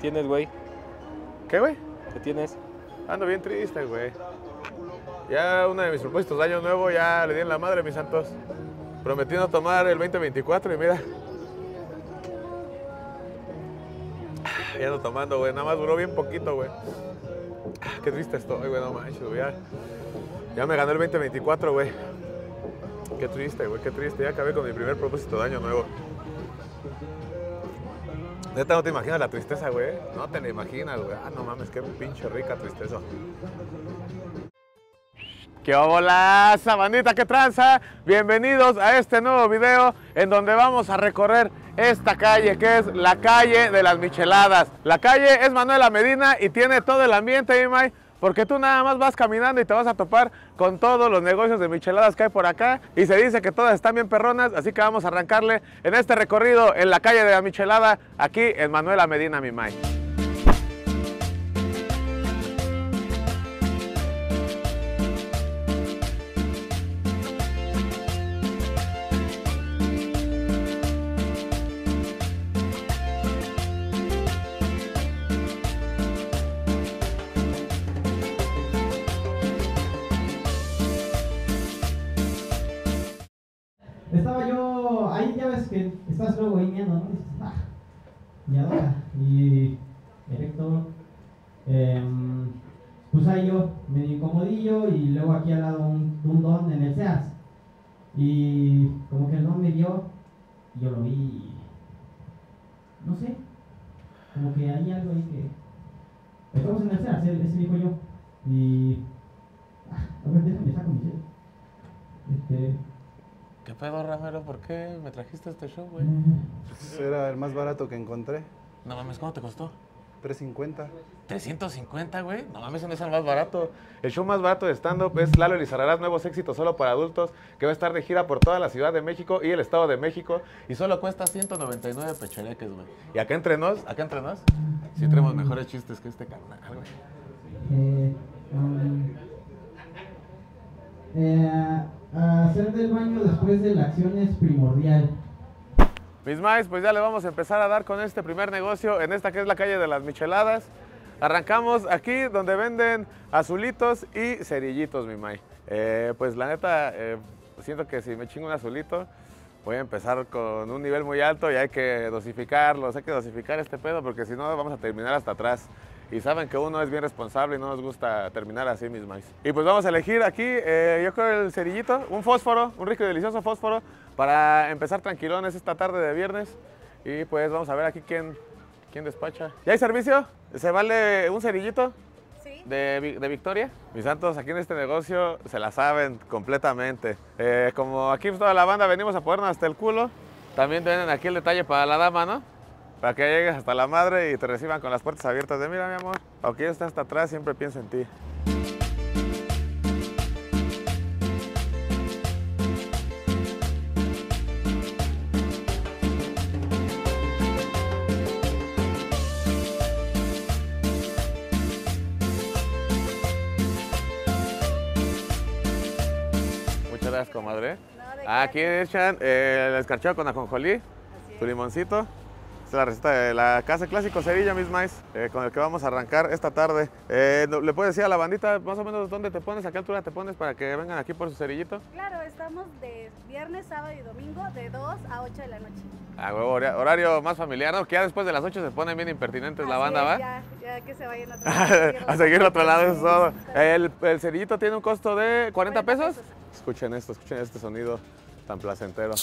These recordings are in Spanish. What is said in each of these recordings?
tienes, güey? ¿Qué, güey? ¿Qué tienes? Ando bien triste, güey. Ya uno de mis propósitos de año nuevo ya le di en la madre, mis santos. Prometí no tomar el 2024 y mira. Ya ando tomando, güey. Nada más duró bien poquito, güey. Qué triste estoy, güey. No manches, güey. Ya, ya me ganó el 2024, güey. Qué triste, güey. Qué triste. Ya acabé con mi primer propósito de año nuevo. No te imaginas la tristeza, güey. No te la imaginas, güey. Ah, no mames, qué pinche rica tristeza. ¿Qué hola, bandita? ¿Qué tranza? Bienvenidos a este nuevo video en donde vamos a recorrer esta calle que es la calle de las micheladas. La calle es Manuela Medina y tiene todo el ambiente, Imai, porque tú nada más vas caminando y te vas a topar con todos los negocios de micheladas que hay por acá. Y se dice que todas están bien perronas, así que vamos a arrancarle en este recorrido en la calle de la michelada aquí en Manuela Medina, mi y ahora, y Héctor, em, pues ahí yo, medio incomodillo, y luego aquí al lado un, un don en el SEAS. Y como que el don me vio, y yo lo vi, no sé, como que hay algo ahí que... Estamos en el SEAS, ese dijo yo, y... Ah, a ver, déjame saco mi. Este... ¿Qué pedo, Ramiro? ¿Por qué me trajiste este show, güey? Pues Era el más barato que encontré. No mames, ¿cuánto te costó? 350. 350, güey. No mames, no es el más barato. El show más barato de stand-up es Lalo Elizarrarás Nuevos Éxitos Solo para Adultos, que va a estar de gira por toda la Ciudad de México y el Estado de México. Y solo cuesta 199 pecheleques, güey. Y acá entre nos, acá entre nos, sí tenemos mejores chistes que este carnal, güey. Eh, hacer del baño después de la acción es primordial. Mis maes, pues ya le vamos a empezar a dar con este primer negocio en esta que es la calle de las Micheladas. Arrancamos aquí donde venden azulitos y cerillitos, mi mai. Eh, pues la neta, eh, siento que si me chingo un azulito, voy a empezar con un nivel muy alto y hay que dosificarlos, hay que dosificar este pedo porque si no vamos a terminar hasta atrás. Y saben que uno es bien responsable y no nos gusta terminar así, mis maíz. Y pues vamos a elegir aquí, eh, yo creo el cerillito, un fósforo, un rico y delicioso fósforo para empezar tranquilones esta tarde de viernes. Y pues vamos a ver aquí quién, quién despacha. ¿Ya hay servicio? ¿Se vale un cerillito? Sí. De, de Victoria. Mis santos, aquí en este negocio se la saben completamente. Eh, como aquí toda la banda venimos a ponernos hasta el culo, también tienen aquí el detalle para la dama, ¿no? Para que llegues hasta la madre y te reciban con las puertas abiertas de mira, mi amor, aunque yo esté hasta atrás, siempre pienso en ti. Muchas gracias, comadre. Aquí echan eh, el escarchado con ajonjolí, su limoncito. La receta de la casa clásico Cerilla, mis maíz, eh, con el que vamos a arrancar esta tarde. Eh, ¿Le puedes decir a la bandita más o menos dónde te pones, a qué altura te pones para que vengan aquí por su cerillito? Claro, estamos de viernes, sábado y domingo de 2 a 8 de la noche. Ah, huevo, hora- horario más familiar, ¿no? Que ya después de las 8 se ponen bien impertinentes la banda, es, ¿va? Ya, ya que se vayan a otro a seguir otro lado, eso es todo. El, el cerillito tiene un costo de 40 40 pesos. pesos. Escuchen esto, escuchen este sonido tan placentero.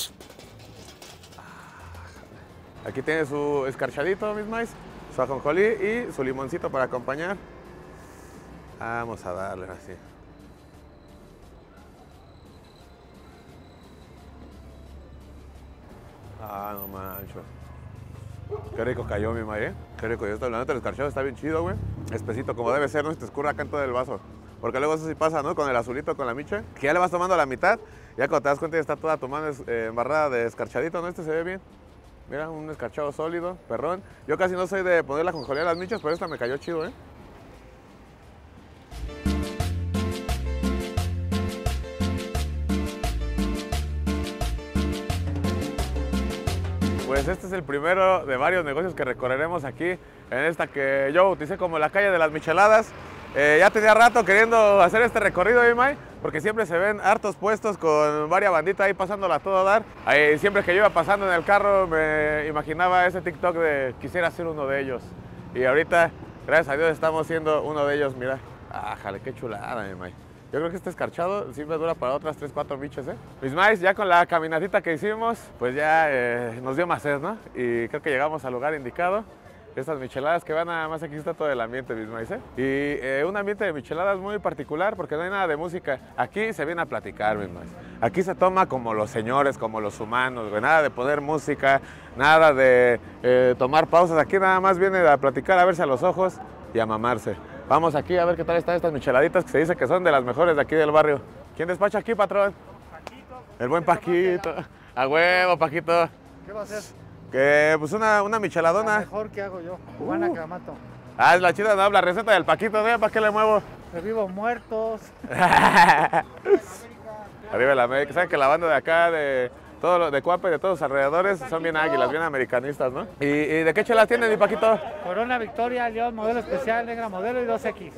Aquí tiene su escarchadito, mis maíz, su ajonjolí y su limoncito para acompañar. Vamos a darle así. Ah, no mancho. Qué rico cayó mi maíz, ¿eh? Qué rico. Y esto, la neta, el escarchado está bien chido, güey. Espesito, como debe ser, no se te escurra acá en todo el vaso. Porque luego eso sí pasa, ¿no? Con el azulito, con la miche. Que ya le vas tomando la mitad. Ya cuando te das cuenta ya está toda tu mano eh, embarrada de escarchadito, ¿no? Este se ve bien. Mira, un escarchado sólido, perrón. Yo casi no soy de poner la conjolía a las michas, pero esta me cayó chido, ¿eh? Pues este es el primero de varios negocios que recorreremos aquí, en esta que yo bauticé como la calle de las micheladas. Eh, ya tenía rato queriendo hacer este recorrido, ¿eh, May? Porque siempre se ven hartos puestos con varias banditas ahí pasándola a todo dar. Ahí, siempre que yo iba pasando en el carro me imaginaba ese TikTok de quisiera ser uno de ellos. Y ahorita, gracias a Dios, estamos siendo uno de ellos, mira. Ájale, qué chulada, mi May. Yo creo que este escarchado sí me dura para otras 3, 4 bichos, ¿eh? Mis maíz, ya con la caminatita que hicimos, pues ya eh, nos dio más sed, ¿no? Y creo que llegamos al lugar indicado. Estas micheladas que van nada más aquí está todo el ambiente, mis maíz, ¿eh? Y eh, un ambiente de micheladas muy particular porque no hay nada de música. Aquí se viene a platicar, mis maíz. Aquí se toma como los señores, como los humanos, güey. Nada de poner música, nada de eh, tomar pausas. Aquí nada más viene a platicar, a verse a los ojos y a mamarse. Vamos aquí a ver qué tal están estas micheladitas que se dice que son de las mejores de aquí del barrio. ¿Quién despacha aquí, patrón? El buen Paquito. A huevo, Paquito. ¿Qué va a hacer? Que pues una, una La micheladona. mejor que hago yo. Juana Camato. Ah, es la chida, no, la receta del Paquito, ¿no? ¿Para qué le muevo? Revivos muertos. Arriba la América. ¿Saben que la banda de acá, de todo lo- de Cuapa y de todos los alrededores, son bien águilas, bien americanistas, ¿no? ¿Y, y de qué chelas tienen, mi Paquito? Corona Victoria, León, modelo especial, negra modelo y 2X.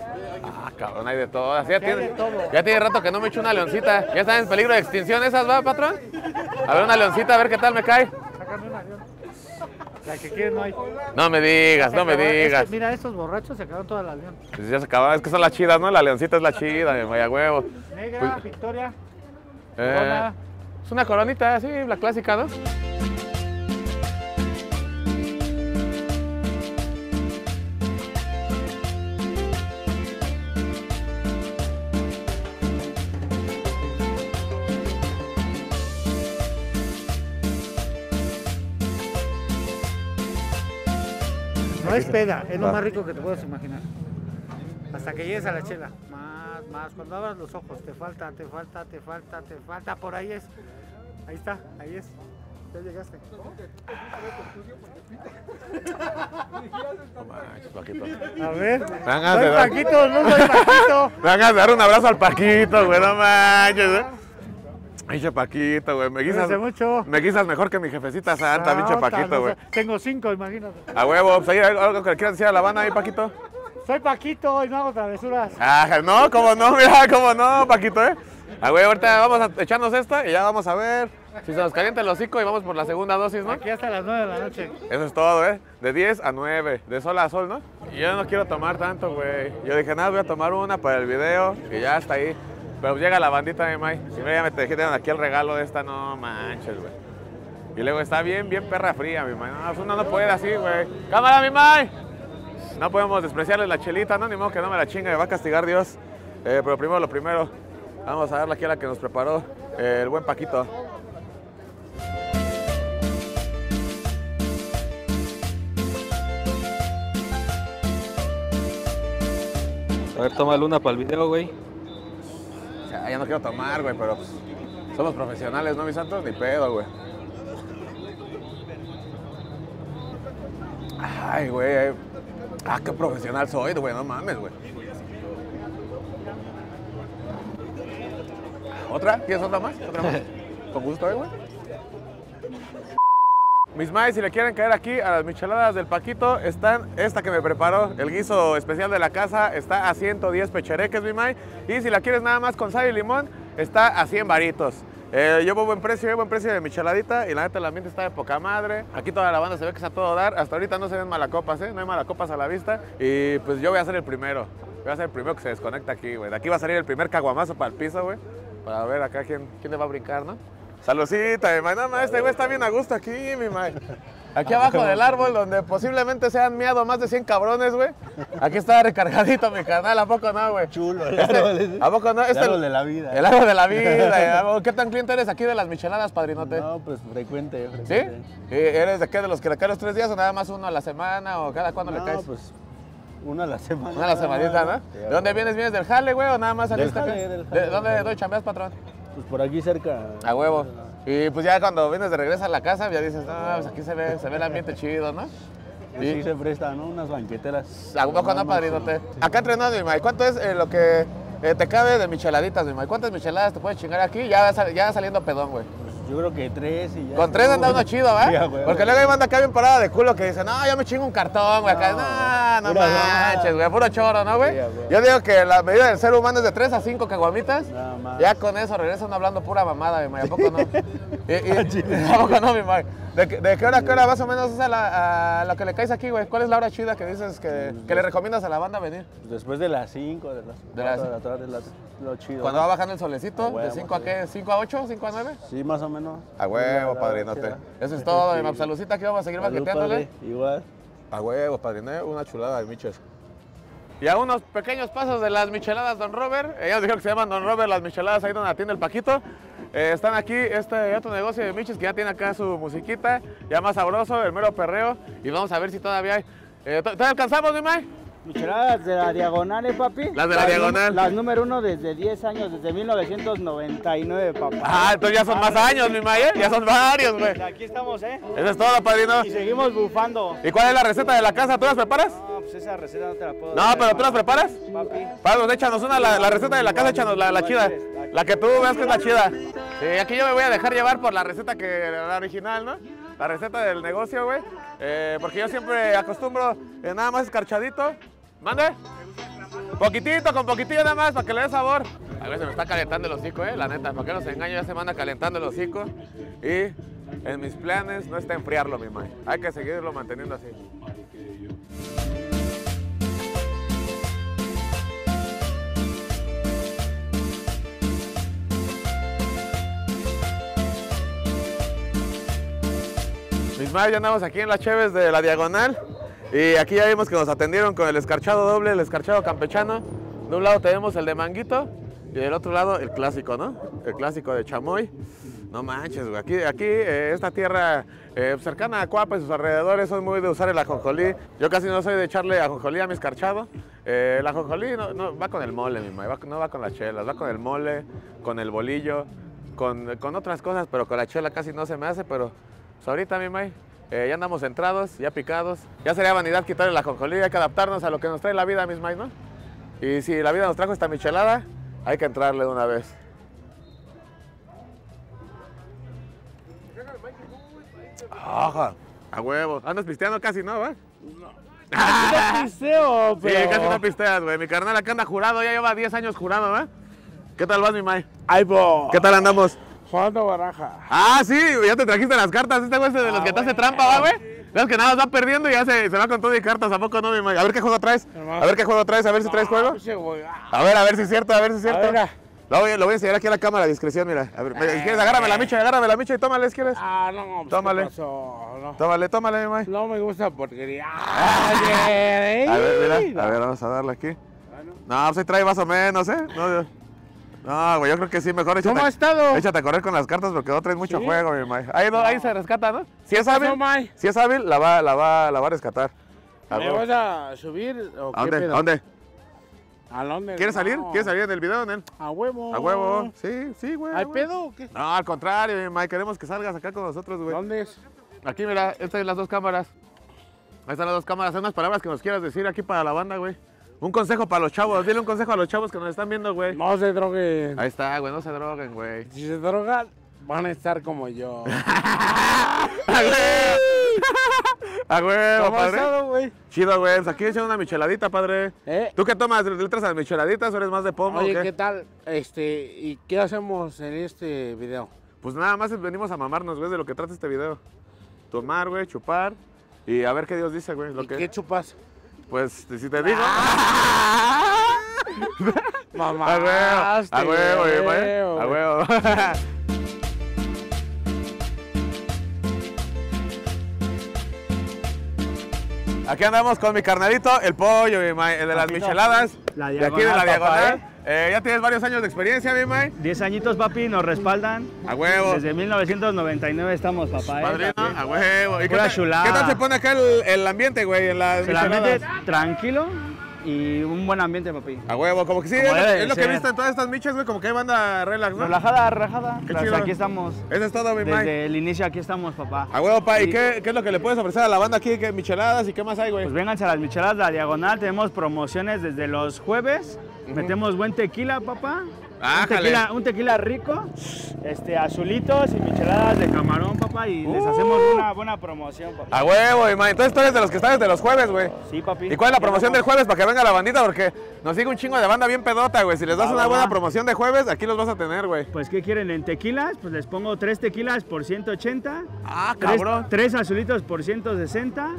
Ah, cabrón, hay de todo. Ya, hay tiene, de todo. ya tiene rato que no me echo una leoncita. ¿Ya están en peligro de extinción esas, va, patrón? A ver, una leoncita, a ver qué tal me cae. La que no hay. No me digas, Se no me acabó- digas. mira, estos borrachos se acabaron todas las León. Pues ya se acaba, es que son las chidas, ¿no? La leoncita es la chida, mi vaya huevo. Negra, Pues- Victoria, Eh, es una coronita, sí, la clásica, ¿no? Es peda, es Va. lo más rico que te puedes imaginar. Hasta que llegues a la chela. Más, más. Cuando abras los ojos, te falta, te falta, te falta, te falta. Por ahí es. Ahí está, ahí es. Ya llegaste. A ver. Soy de dar- Paquito, no soy Paquito. Van a dar un abrazo al Paquito, güey, no manches, Pinche Paquito, güey, me guisas, mucho. me guisas mejor que mi jefecita santa, Santa, Paquito, güey. Tengo cinco, imagínate. A huevo, pues ahí algo que le quieras decir a la banda ahí, Paquito. Soy Paquito y no hago travesuras. Ah, no, cómo no, mira, cómo no, Paquito, ¿eh? A huevo, ahorita vamos a echarnos esta y ya vamos a ver si se nos calienta el hocico y vamos por la segunda dosis, ¿no? Aquí hasta las 9 de la noche. Eso es todo, ¿eh? De 10 a 9, de sol a sol, ¿no? Y yo no quiero tomar tanto, güey. Yo dije, nada, voy a tomar una para el video y ya está ahí. Pero llega la bandita de May. Y mira, me trajeron aquí el regalo de esta, no manches, güey. Y luego está bien, bien perra fría, mi May. No, uno no puede así, güey. ¡Cámara, mi May! No podemos despreciarle la chelita, ¿no? Ni modo que no me la chinga, me va a castigar Dios. Eh, pero primero lo primero, vamos a darle aquí a la que nos preparó eh, el buen Paquito. A ver, toma una para el video, güey. Ya, ya no quiero tomar, güey, pero pues, somos profesionales, ¿no, mis santos? Ni pedo, güey. Ay, güey. Ah, qué profesional soy, güey, no mames, güey. ¿Otra? ¿Quieres otra más? ¿Otra más? Con gusto, eh, güey. Mis maes, si le quieren caer aquí a las micheladas del Paquito, están esta que me preparó, el guiso especial de la casa, está a 110 pechereques, mi mae. Y si la quieres nada más con sal y limón, está a 100 varitos. Eh, llevo buen precio, buen precio de micheladita y la neta el ambiente está de poca madre. Aquí toda la banda se ve que está todo dar. Hasta ahorita no se ven malacopas, ¿eh? No hay malacopas a la vista. Y pues yo voy a ser el primero. Voy a ser el primero que se desconecta aquí, güey. De aquí va a salir el primer caguamazo para el piso, güey. Para ver acá quién, quién le va a brincar, ¿no? Saludcita, mi mae. No, mae, este güey está bien a gusto aquí, mi mae. Aquí abajo del árbol, donde posiblemente se han miado más de 100 cabrones, güey. Aquí está recargadito mi canal, ¿a poco no, güey? Chulo, el Este- árbol. ¿A poco no? El Este- árbol de la vida. El árbol de la vida. eh. ¿Qué tan cliente eres aquí de las micheladas, padrinote? No, pues frecuente, ¿Sí? frecuente. ¿Y ¿Eres de qué? ¿De los que le caen los tres días o nada más uno a la semana o cada cuándo le No, caes? pues una a la semana. Una a la semanita, ¿no? Sí, ¿De dónde vienes? ¿Vienes del jale, güey, o nada más Del saliste acá? jale, del ¿De dónde doy chambeas, patrón? Pues por aquí cerca. A huevo. Y pues ya cuando vienes de regreso a la casa, ya dices, no, pues aquí se ve, se ve el ambiente chido, ¿no? Pues sí se presta, ¿no? Unas banqueteras. ¿A poco no, padrinote? Acá entrenando, mi May, ¿cuánto es eh, lo que eh, te cabe de micheladitas, mi May? ¿Cuántas micheladas te puedes chingar aquí? Ya, ya saliendo pedón, güey. Yo creo que tres y ya. Con tres anda uno chido, ¿va? Porque luego hay banda acá bien parada de culo que dice, no, yo me chingo un cartón, güey. Acá, no, no manches, güey, puro choro, ¿no, güey? Yo digo que la medida del ser humano es de 3 a 5 caguamitas. Más. Ya con eso regresan hablando pura mamada, mi may. ¿A poco no? Y- y- ¿A poco no, mi may? ¿De, qué- de qué hora qué hora más o menos es a, la, a lo que le caes aquí, güey? ¿Cuál es la hora chida que dices que, que le recomiendas a la banda venir? Después de las cinco, de las De la tarde, lo chido. Cuando ¿no? va bajando el solecito, A huevo, ¿de 5 a qué? ¿5 a 8? ¿5 a 9? Sí, más o menos. A huevo, padrinote. Eso es todo, mi Mapsalucita, aquí vamos a seguir maqueteándole. Igual. A huevo, padrino, una chulada de miches. Y a unos pequeños pasos de las micheladas Don Robert, ellos dijeron que se llaman Don Robert, las micheladas ahí donde atiende el Paquito. Eh, están aquí, este otro negocio de miches que ya tiene acá su musiquita, ya más sabroso, el mero perreo. Y vamos a ver si todavía hay. Eh, ¿to- ¿Todavía alcanzamos, mi May? Micheladas de la diagonal, ¿eh, papi? Las de la diagonal. Las número uno desde 10 años, desde 1999, papá. Ah, entonces ya son más años, mi May, ¿eh? Ya son varios, güey. Aquí estamos, ¿eh? Eso es todo, padrino. Y seguimos bufando. ¿Y cuál es la receta de la casa? ¿Tú las preparas? No, pues esa receta no te la puedo No, dar, pero ¿tú las preparas? Papi. Pablo, échanos una, la, la receta de la casa, échanos la, la chida. La que tú veas que es la chida. Sí, aquí yo me voy a dejar llevar por la receta que la original, ¿no? La receta del negocio, güey. Eh, porque yo siempre acostumbro eh, nada más escarchadito. ¿Mande? Poquitito, con poquitito nada más, para que le dé sabor. A se me está calentando el hocico, eh, la neta. ¿Para qué los engaño? Ya se me calentando el hocico. Y en mis planes no está enfriarlo, mi mae. Hay que seguirlo manteniendo así. Mismar, ya andamos aquí en las Cheves de la Diagonal y aquí ya vimos que nos atendieron con el escarchado doble, el escarchado campechano. De un lado tenemos el de manguito y del otro lado el clásico, ¿no? El clásico de chamoy. No manches, güey. Aquí, aquí eh, esta tierra eh, cercana a Cuapa y sus alrededores son muy de usar el ajonjolí. Yo casi no soy de echarle ajonjolí a mi escarchado. Eh, el ajonjolí no, va con el mole, mi va- no va con las chelas, va con el mole, con el bolillo, con, con otras cosas, pero con la chela casi no se me hace, pero pues ahorita, mi May, eh, ya andamos centrados, ya picados. Ya sería vanidad quitarle la ajonjolí, hay que adaptarnos a lo que nos trae la vida, mis May, ¿no? Y si la vida nos trajo esta michelada, hay que entrarle de una vez. Ajá, a huevo. Andas pisteando casi, ¿no, güey? Pisteo, Sí, pero... casi no pisteas, güey. Mi carnal acá anda jurado, ya lleva 10 años jurado, ¿verdad? ¿Qué tal vas, mi May? Ahí voy. ¿Qué tal andamos? Jugando baraja. Ah, sí, ya te trajiste las cartas. Este güey es de los que te hace trampa, ¿va, güey? Ves que nada más va perdiendo y ya se, se va con todo y cartas. ¿A poco no, mi? A ver qué juego traes. A ver qué juego traes, a ver si traes juego. A ver, a ver si es cierto, a ver si es cierto. ver, ah. Lo voy, lo voy a enseñar aquí a la cámara, discreción, mira. A ver, si quieres, agárrame la micha, agárrame la micha y tómale, quieres. Ah, no, pues, Tómale. ¿qué pasó? No. Tómale, tómale, mi May. No me gusta porquería. A ver, mira, a ver, vamos a darle aquí. No, pues ahí trae más o menos, ¿eh? No, no, güey, yo creo que sí, mejor échate, ¿Cómo ha estado? échate a correr con las cartas porque no traes mucho ¿Sí? juego, mi May. Ahí, no- ahí se rescata, ¿no? Si es hábil, pasó, si es hábil, la va, la va, la va a rescatar. A ¿Me vas a subir o ¿A qué dónde? pedo? ¿A dónde? ¿A dónde? ¿Quieres salir? ¿Quieres salir en el video, Nen? A huevo. A huevo. Sí, sí, güey. ¿Hay güey. pedo o qué? No, al contrario, mi May, queremos que salgas acá con nosotros, güey. ¿Dónde es? Aquí, mira, estas son las dos cámaras. Ahí están las dos cámaras. Hay unas palabras que nos quieras decir aquí para la banda, güey. Un consejo para los chavos. Dile un consejo a los chavos que nos están viendo, güey. No se droguen. Ahí está, güey. No se droguen, güey. Si se drogan, van a estar como yo. ¡A huevo! ¡A huevo, ¿Cómo has padre! güey? Chido, güey. Pues aquí echan una micheladita, padre. ¿Eh? ¿Tú qué tomas? ¿Letras a micheladitas o eres más de pomo Oye, o qué? ¿qué tal? Este, ¿y qué hacemos en este video? Pues nada más venimos a mamarnos, güey, de lo que trata este video. Tomar, güey, chupar y a ver qué Dios dice, güey. Lo ¿Y que... qué chupas? Pues, si te digo... Mamá. A huevo, a huevo, güey, a huevo. Aquí andamos con mi carnalito, el pollo, el de las micheladas. La de aquí de la diagonal, diagonal. Eh, ya tienes varios años de experiencia, mi mae. 10 añitos, papi, nos respaldan. A huevo. Desde 1999 estamos, papá. ¿eh? Padrino, a huevo. ¿Y qué tal, chulada. qué tal se pone acá el, el ambiente, güey, en las El ambiente tranquilo y un buen ambiente, papi. A huevo, como que sí, Como es, lo- debe es lo que he visto en todas estas michas, güey, como que hay banda relax, ¿no? Relajada, relajada. Qué chido. aquí estamos. Eso es todo, mi mae. Desde el inicio aquí estamos, papá. A huevo, pa. ¿Y qué es lo que le puedes ofrecer a la banda aquí? ¿Qué micheladas y qué más hay, güey? Pues vénganse a las micheladas de la diagonal. Tenemos promociones desde los jueves. Metemos buen tequila, papá. Ájale. tequila, un tequila rico, este, azulitos y micheladas de camarón, papá, y les hacemos Uh. una buena promoción, papá. A huevo, mi May. Entonces tú eres de los que están desde los jueves, güey. Sí, papi. ¿Y cuál es la promoción del jueves para que venga la bandita? Porque nos sigue un chingo de banda bien pedota, güey. Si les das una buena va. promoción de jueves, aquí los vas a tener, güey. Pues, ¿qué quieren en tequilas? Pues les pongo tres tequilas por 180. Ah, tres- cabrón. Tres, azulitos por 160.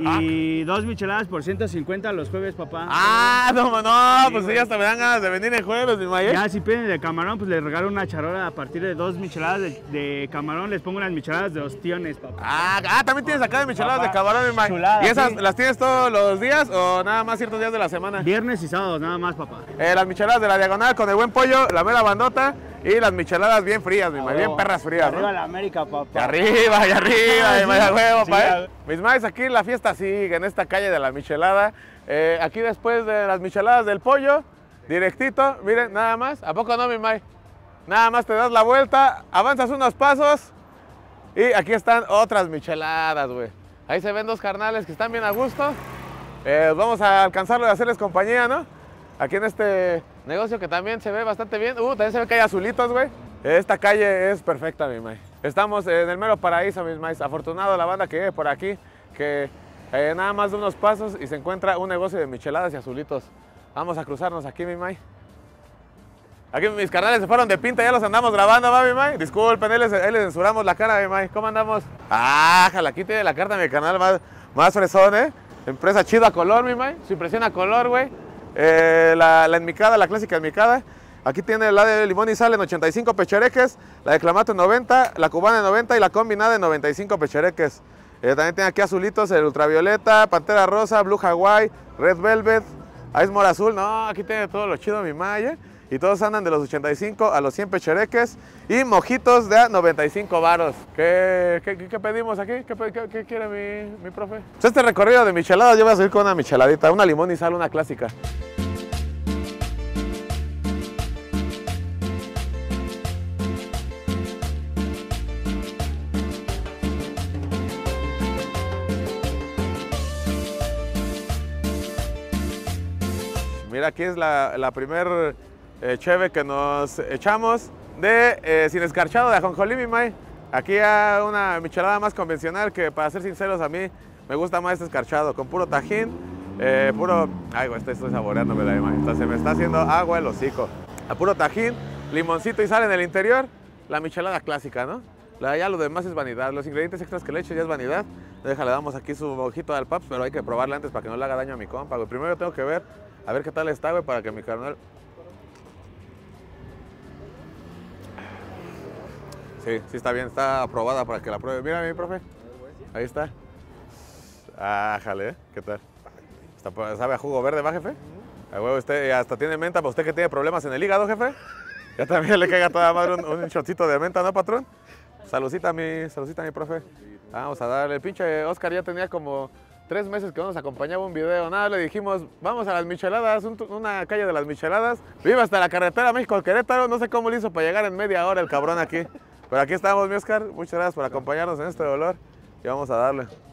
Y dos micheladas por 150 los jueves, papá. Ah, no, no, pues sí, hasta me dan ganas de venir en jueves, mi May. ¿eh? Ya si piden de camarón, pues les regalo una charola a partir de dos micheladas de, de camarón. Les pongo unas micheladas de ostiones, papá. Ah, ah, también tienes acá de micheladas de camarón, mi May. chulada, ¿Y esas sí. las tienes todos los días o nada más ciertos días de la semana? Viernes y sábados, nada más, papá. Eh, las micheladas de la diagonal con el buen pollo, la mera bandota y las micheladas bien frías, mi May. Bien perras frías, ¿no? Arriba la América, Y papá. arriba, y arriba, y vaya huevo, Sí, pa, ya. ¿eh? Mis maes, aquí la fiesta sigue en esta calle de la Michelada. Eh, aquí después de las micheladas del pollo, directito, miren, nada más. ¿A poco no, mi mae? Nada más te das la vuelta, avanzas unos pasos y aquí están otras micheladas, güey. Ahí se ven dos carnales que están bien a gusto. Eh, vamos a alcanzarlo de hacerles compañía, ¿no? Aquí en este negocio que también se ve bastante bien. Uh, también se ve que hay azulitos, güey. Esta calle es perfecta, mi mae. Estamos en el mero paraíso, mis maes. Afortunado la banda que vive por aquí, que eh, nada más de unos pasos y se encuentra un negocio de micheladas y azulitos. Vamos a cruzarnos aquí, mi mae. Aquí mis canales se fueron de pinta, ya los andamos grabando, ¿va, mi May? Disculpen, ahí les, ahí censuramos la cara, mi May. ¿Cómo andamos? Ah, jala, aquí tiene la carta de mi canal más, más fresón, ¿eh? Empresa chido a color, mi May. Su impresión a color, güey. Eh, la, la enmicada, la clásica enmicada. Aquí tiene la de limón y sal en 85 pechereques, la de clamato en 90, la cubana en 90 y la combinada en 95 pechereques. Eh, también tiene aquí azulitos, el ultravioleta, pantera rosa, blue Hawaii, red velvet, Ice Mora Azul, no, aquí tiene todo lo chido mi maya. Y todos andan de los 85 a los 100 pechereques y mojitos de a 95 varos. ¿Qué, qué, pedimos aquí? ¿Qué, pe- qué- qué quiere mi, mi profe? Pues este recorrido de micheladas yo voy a seguir con una micheladita, una limón y sal, una clásica. Aquí es la, la primer eh, cheve que nos echamos de eh, sin escarchado de ajonjolí, mi May. Aquí ya una michelada más convencional que, para ser sinceros, a mí me gusta más este escarchado, con puro tajín, eh, puro... Ay, güey, estoy, estoy saboreándome la May. Entonces, me está haciendo agua el hocico. A puro tajín, limoncito y sal en el interior, la michelada clásica, ¿no? La, ya lo demás es vanidad. Los ingredientes extras que le echo ya es vanidad. Déjale, damos aquí su ojito al paps, pero hay que probarle antes para que no le haga daño a mi compa. Primero tengo que ver, a ver qué tal está, güey, para que mi carnal... Sí, sí está bien, está aprobada para que la pruebe. Mira, mi profe. Ahí está. Ah, ¿eh? ¿qué tal? Está, ¿Sabe a jugo verde, va, jefe? A huevo, usted hasta tiene menta, para usted que tiene problemas en el hígado, jefe. Ya también le caiga toda madre un, un de menta, ¿no, patrón? Saludcita, mi, saludcita, mi profe. Vamos a darle. El pinche Oscar ya tenía como tres meses que no nos acompañaba un video. Nada, le dijimos, vamos a las micheladas, una calle de las micheladas. Vive hasta la carretera México-Querétaro. No sé cómo le hizo para llegar en media hora el cabrón aquí. Pero aquí estamos, mi Oscar. Muchas gracias por acompañarnos en este dolor. Y vamos a darle.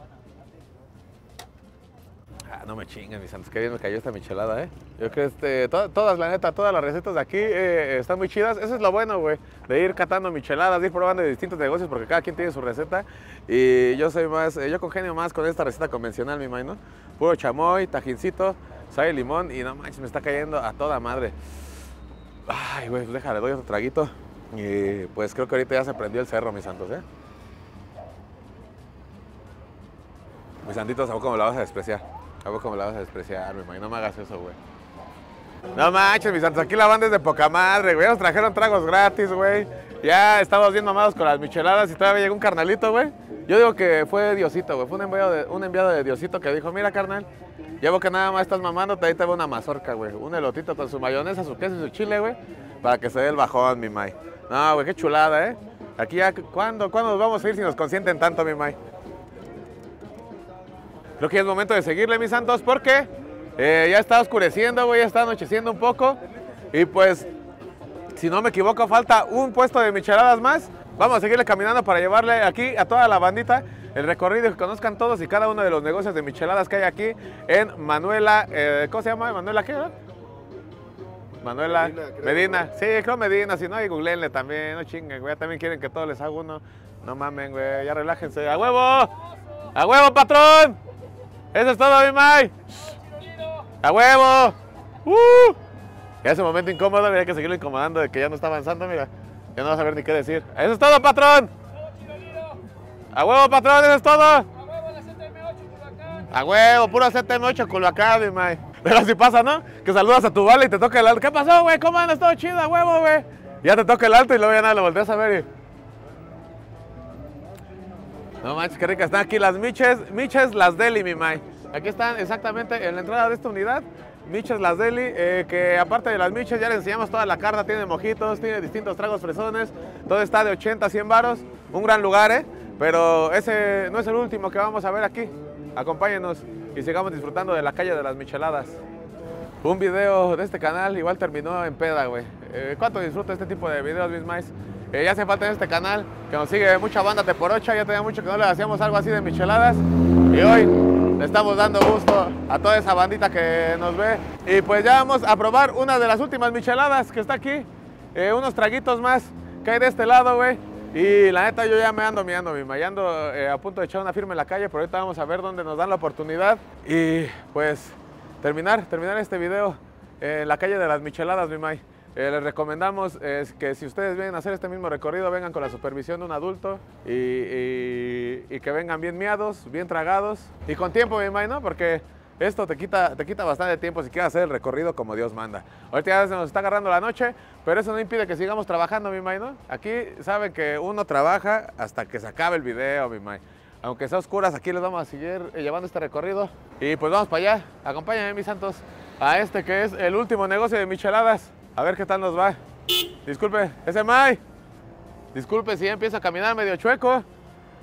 No me chinguen, mis santos, qué bien me cayó esta michelada, ¿eh? Yo creo que este, to- todas, la neta, todas las recetas de aquí eh, están muy chidas. Eso es lo bueno, güey, de ir catando micheladas, de ir probando de distintos negocios, porque cada quien tiene su receta. Y yo soy más, eh, yo congenio más con esta receta convencional, mi ¿no? Puro chamoy, tajincito, sal y limón, y no manches, me está cayendo a toda madre. Ay, güey, pues déjale, doy otro traguito. Y pues creo que ahorita ya se prendió el cerro, mis santos, ¿eh? Mis santitos, ¿a poco me la vas a despreciar? ¿A poco me la vas a despreciar, mi mae? No me hagas eso, güey. No manches, mis santos, aquí la banda es de poca madre, güey. Nos trajeron tragos gratis, güey. Ya estamos bien mamados con las micheladas y todavía llegó un carnalito, güey. Yo digo que fue Diosito, güey. Fue un enviado, de, un enviado de Diosito que dijo, mira, carnal, llevo que nada más estás mamando, ahí te veo una mazorca, güey. Un elotito con su mayonesa, su queso y su chile, güey. Para que se dé el bajón, mi May. No, güey, qué chulada, ¿eh? Aquí ya, ¿cuándo, ¿cuándo nos vamos a ir si nos consienten tanto, mi May? Creo que es momento de seguirle, mis santos, porque eh, ya está oscureciendo, güey, ya está anocheciendo un poco. Y pues, si no me equivoco, falta un puesto de micheladas más. Vamos a seguirle caminando para llevarle aquí a toda la bandita el recorrido que conozcan todos y cada uno de los negocios de micheladas que hay aquí en Manuela, eh, ¿cómo se llama? Manuela, ¿qué? Manuela Medina, creo, Medina. Sí, creo Medina, si no, y googleenle también, no chinguen, güey. También quieren que todos les haga uno. No mamen, güey, ya relájense. ¡A huevo! ¡A huevo, patrón! Eso es todo, mi May. ¡A huevo! ¡Uh! Ese momento incómodo, mira, que seguirlo incomodando de que ya no está avanzando, mira. Ya no vas a saber ni qué decir. ¡Eso es todo, patrón! ¡A huevo, patrón! ¡Eso es todo! A huevo, puro CTM8 Culhuacán, mi May. Pero así pasa, ¿no? Que saludas a tu bala y te toca el alto. ¿Qué pasó, güey? ¿Cómo andas? Todo chido, a huevo, güey. Ya te toca el alto y luego ya nada, lo volteas a ver y... No manches, qué ricas están aquí las miches, miches las deli, mi May. Aquí están exactamente en la entrada de esta unidad. Miches las deli, eh, que aparte de las miches ya les enseñamos toda la carta, tiene mojitos, tiene distintos tragos fresones, todo está de 80 a 100 varos, un gran lugar, ¿eh? Pero ese no es el último que vamos a ver aquí. Acompáñenos y sigamos disfrutando de la calle de las micheladas. Un video de este canal igual terminó en peda, güey. Eh, ¿Cuánto disfruto este tipo de videos, mis mais? Eh, ya hace falta en este canal que nos sigue mucha banda de por ocho. Ya tenía mucho que no le hacíamos algo así de micheladas. Y hoy le estamos dando gusto a toda esa bandita que nos ve. Y pues ya vamos a probar una de las últimas micheladas que está aquí. Eh, unos traguitos más que hay de este lado, güey. Y la neta yo ya me ando mirando, mi may. ando eh, a punto de echar una firma en la calle, pero ahorita vamos a ver dónde nos dan la oportunidad. Y pues terminar, terminar este video en la calle de las micheladas, mi may. Eh, les recomendamos eh, que si ustedes vienen a hacer este mismo recorrido, vengan con la supervisión de un adulto y, que vengan bien miados, bien tragados y con tiempo, mi may, ¿no? Porque esto te quita, te quita bastante tiempo si quieres hacer el recorrido como Dios manda. Ahorita ya se nos está agarrando la noche, pero eso no impide que sigamos trabajando, mi may, ¿no? Aquí saben que uno trabaja hasta que se acabe el video, mi may. Aunque sea oscuras, aquí les vamos a seguir eh, llevando este recorrido. Y pues vamos para allá. Acompáñenme, mis santos, a este que es el último negocio de micheladas. A ver qué tal nos va. Disculpe, ese May. Disculpe si ya empieza a caminar medio chueco.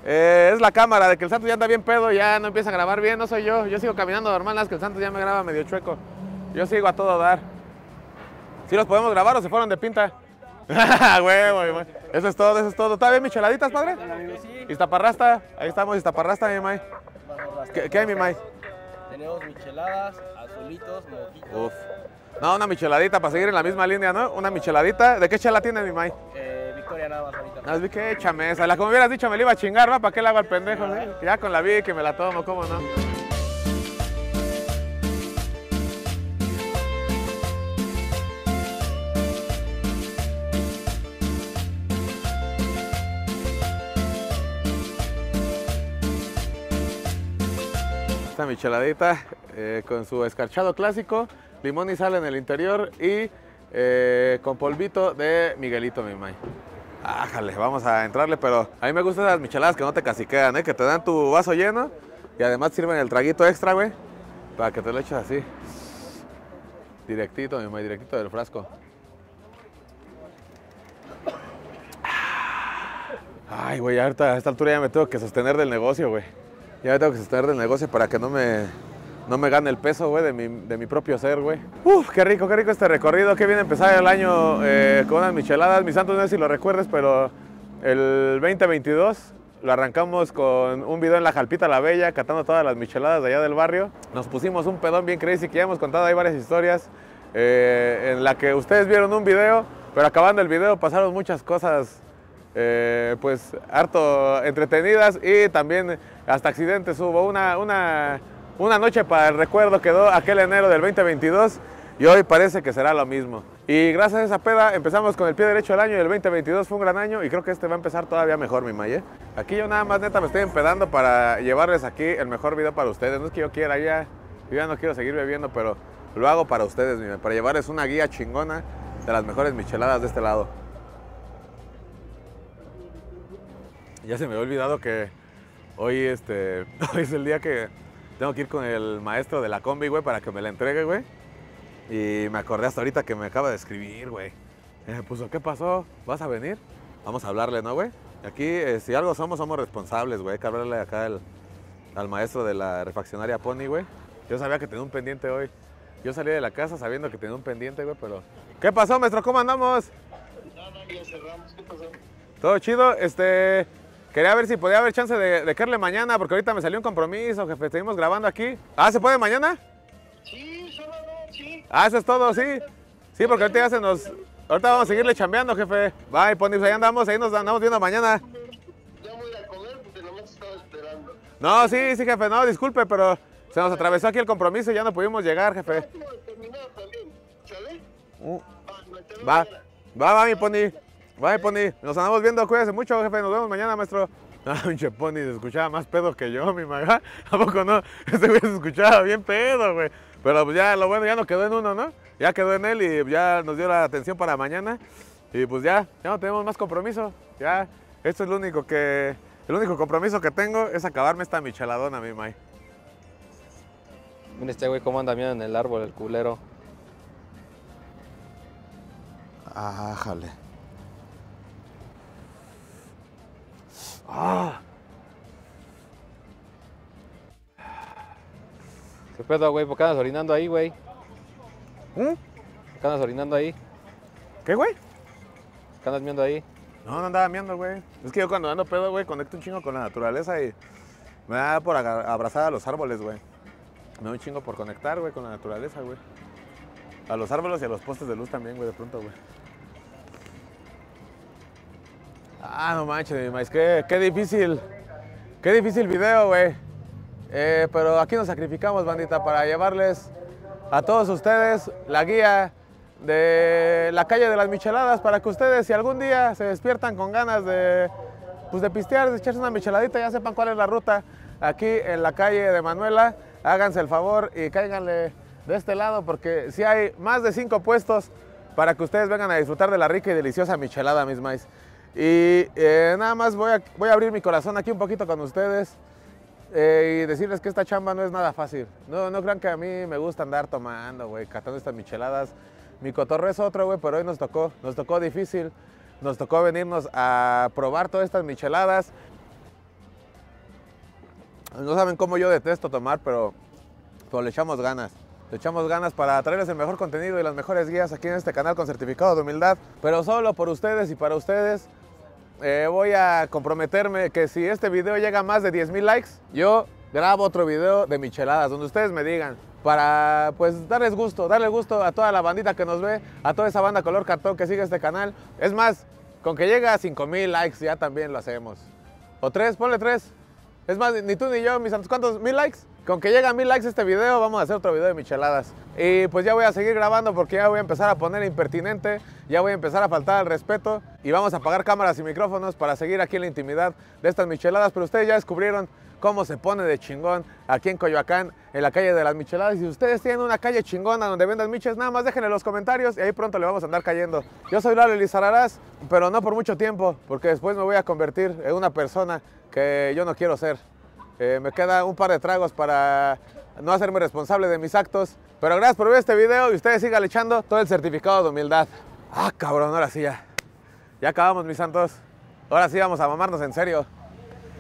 Eh, es la cámara de que el Santos ya anda bien pedo, ya no empieza a grabar bien, no soy yo. Yo sigo caminando normal, más que el Santos ya me graba medio chueco. Yo sigo a todo dar. ¿Sí los podemos grabar o se fueron de pinta? Huevo, huevo. Eso es todo, eso es todo. ¿Está bien micheladitas, padre? Iztaparrasta, ahí estamos, Iztaparrasta, mi May. ¿Qué, qué hay, mi May? Tenemos micheladas, azulitos, mojitos. Uf. No, una micheladita para seguir en la misma línea, ¿no? Una micheladita. ¿De qué chela tiene mi May? Eh, Victoria nada más ahorita. No, vi que échame esa. La como hubieras dicho me la iba a chingar, ¿va? ¿Para qué le hago al pendejo? eh? Ya con la vi que me la tomo, ¿cómo no? Esta micheladita eh, con su escarchado clásico, limón y sal en el interior y eh, con polvito de Miguelito, mi may. Ájale, vamos a entrarle, pero a mí me gustan las micheladas que no te caciquean, ¿eh? que te dan tu vaso lleno y además sirven el traguito extra, güey, para que te lo eches así. Directito, mi may, directito del frasco. Ay, güey, ahorita a esta altura ya me tengo que sostener del negocio, güey. Ya me tengo que sostener del negocio para que no me, no me gane el peso, güey, de mi, de mi propio ser, güey. Uf, qué rico, qué rico este recorrido. Qué bien empezar el año eh, con unas micheladas. Mis santos, no sé si lo recuerdes, pero el 2022 lo arrancamos con un video en la Jalpita La Bella, catando todas las micheladas de allá del barrio. Nos pusimos un pedón bien crazy que ya hemos contado ahí varias historias eh, en la que ustedes vieron un video, pero acabando el video pasaron muchas cosas eh, pues harto entretenidas y también hasta accidentes hubo. Una, una, una noche para el recuerdo quedó aquel enero del 2022 y hoy parece que será lo mismo. Y gracias a esa peda empezamos con el pie derecho del año y el 2022 fue un gran año y creo que este va a empezar todavía mejor, mi Maye. Aquí yo nada más neta me estoy empedando para llevarles aquí el mejor video para ustedes. No es que yo quiera ya, yo ya no quiero seguir bebiendo, pero lo hago para ustedes, mi para llevarles una guía chingona de las mejores micheladas de este lado. Ya se me había olvidado que hoy, este, hoy es el día que tengo que ir con el maestro de la combi, güey, para que me la entregue, güey. Y me acordé hasta ahorita que me acaba de escribir, güey. Me puso, ¿qué pasó? ¿Vas a venir? Vamos a hablarle, ¿no, güey? Aquí, eh, si algo somos, somos responsables, güey. Hay que hablarle acá al, al maestro de la refaccionaria Pony, güey. Yo sabía que tenía un pendiente hoy. Yo salí de la casa sabiendo que tenía un pendiente, güey, pero... ¿Qué pasó, maestro? ¿Cómo andamos? Todo chido, este... Quería ver si podía haber chance de, de caerle mañana, porque ahorita me salió un compromiso, jefe. Seguimos grabando aquí. Ah, ¿se puede mañana? Sí, sábado, sí. Ah, eso es todo, sí. Sí, porque ahorita ya se nos... Ahorita vamos a seguirle chambeando, jefe. Bye, Pony, pues ahí andamos, ahí nos andamos viendo mañana. No, sí, sí, jefe, no, disculpe, pero se nos atravesó aquí el compromiso y ya no pudimos llegar, jefe. Uh, Va, va, va, mi Pony. Mi Pony. Nos andamos viendo, cuídese mucho, jefe. Nos vemos mañana, maestro. Ah, pinche Pony se escuchaba más pedo que yo, mi maga. ¿A poco no? Este güey se escuchaba bien pedo, güey. Pero pues ya, lo bueno, ya no quedó en uno, ¿no? Ya quedó en él y ya nos dio la atención para mañana. Y pues ya, ya no tenemos más compromiso. Ya, esto es lo único que... El único compromiso que tengo es acabarme esta micheladona, mi May. Mira este güey cómo anda viendo en el árbol, el culero. Ájale. Ah. ¿Qué pedo, güey? ¿Por qué andas orinando ahí, güey? ¿Mm? ¿Por qué andas orinando ahí? ¿Qué, güey? ¿Qué andas viendo ahí? No, no andaba viendo, güey. Es que yo cuando ando pedo, güey, conecto un chingo con la naturaleza y me da por abrazar a los árboles, güey. Me da un chingo por conectar, güey, con la naturaleza, güey. A los árboles y a los postes de luz también, güey, de pronto, güey. Ah, no manches, mi maíz, qué, qué difícil. Qué difícil video, güey. Eh, pero aquí nos sacrificamos, bandita, para llevarles a todos ustedes la guía de la calle de las micheladas para que ustedes, si algún día se despiertan con ganas de, pues de pistear, de echarse una micheladita, ya sepan cuál es la ruta aquí en la calle de Manuela. Háganse el favor y cáiganle de este lado porque si hay más de cinco puestos para que ustedes vengan a disfrutar de la rica y deliciosa michelada, mis maíz. Y eh, nada más voy a, voy a abrir mi corazón aquí un poquito con ustedes eh, y decirles que esta chamba no es nada fácil. No, no crean que a mí me gusta andar tomando, güey, catando estas micheladas. Mi cotorro es otro, güey, pero hoy nos tocó, nos tocó difícil. Nos tocó venirnos a probar todas estas micheladas. No saben cómo yo detesto tomar, pero, pero le echamos ganas. Le echamos ganas para traerles el mejor contenido y las mejores guías aquí en este canal con certificado de humildad. Pero solo por ustedes y para ustedes eh, voy a comprometerme que si este video llega a más de 10 mil likes, yo grabo otro video de micheladas, donde ustedes me digan, para pues darles gusto, darle gusto a toda la bandita que nos ve, a toda esa banda color cartón que sigue este canal. Es más, con que llegue a 5 mil likes ya también lo hacemos. O tres, ponle tres. Es más, ni tú ni yo, mis santos, ¿cuántos? ¿Mil likes? Con que llega a mil likes este video, vamos a hacer otro video de micheladas. Y pues ya voy a seguir grabando porque ya voy a empezar a poner impertinente, ya voy a empezar a faltar al respeto y vamos a apagar cámaras y micrófonos para seguir aquí en la intimidad de estas micheladas. Pero ustedes ya descubrieron cómo se pone de chingón aquí en Coyoacán, en la calle de las micheladas. Y si ustedes tienen una calle chingona donde vendan miches, nada más déjenle en los comentarios y ahí pronto le vamos a andar cayendo. Yo soy Lalo Elizararás, pero no por mucho tiempo, porque después me voy a convertir en una persona que yo no quiero ser. Eh, me queda un par de tragos para no hacerme responsable de mis actos. Pero gracias por ver este video y ustedes sigan echando todo el certificado de humildad. Ah, cabrón, ahora sí ya. Ya acabamos, mis santos. Ahora sí vamos a mamarnos en serio.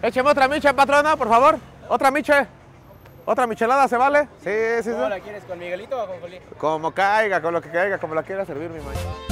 Écheme otra miche, patrona, por favor. Otra miche. Otra michelada, ¿se vale? Sí, sí, ¿Cómo sí. la quieres? ¿Con Miguelito o con Jolín? Como caiga, con lo que caiga, como la quiera servir mi maíz.